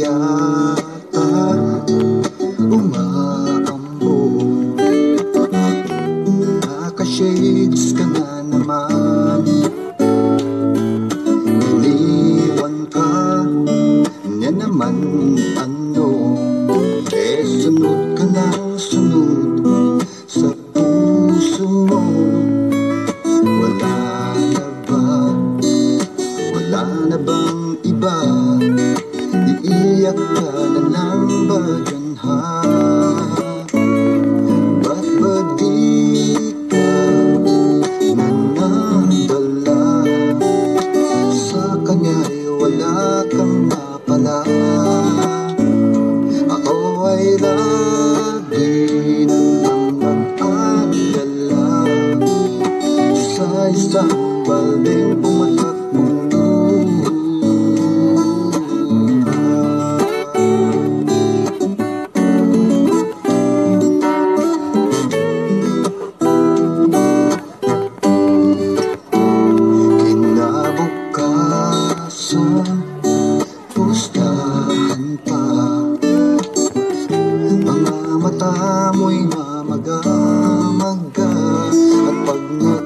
Yeah. Naka-shades ka na wala pa Mga mata mo'y mamagamaga. At pag nakita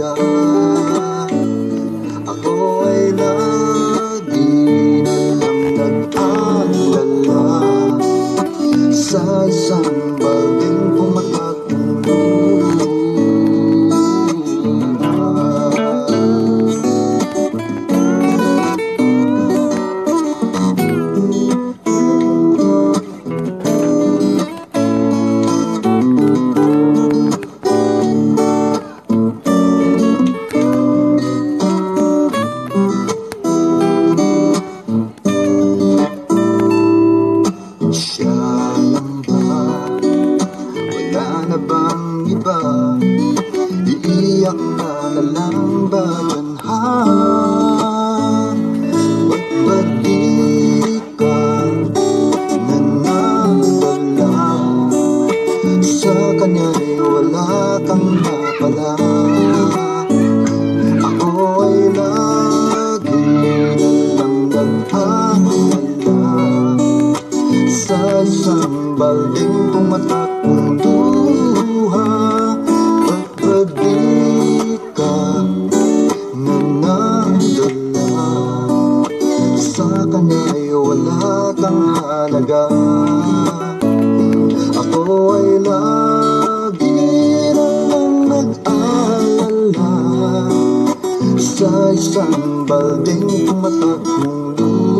halaga Ako ay lagi na lang nag-aalala Sa isang Iiyak ka na lang ba dyan ha? Ba't ba di ka nanadala? Sa kanya'y wala kang napala Ako ay lagi na lang nag-aalala sa isang balding pumatak talaga. Ako ay lagi namang nag-aalala Sa isang balding tumatak mong lupa